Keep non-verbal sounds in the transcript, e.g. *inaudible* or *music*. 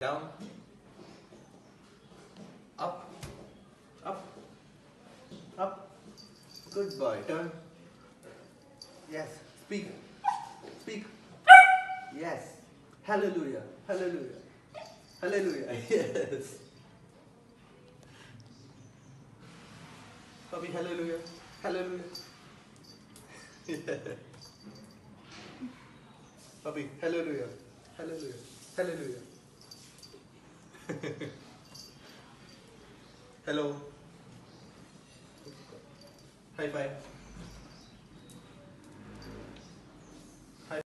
Down. Up. Up. Up. Good boy. Turn. Yes. Speak. Speak. Yes. Hallelujah. Hallelujah. Hallelujah. *laughs* Yes. Puppy, hallelujah. Hallelujah. *laughs* Yeah. Puppy, hallelujah. Hallelujah. Hallelujah. Hello. High five.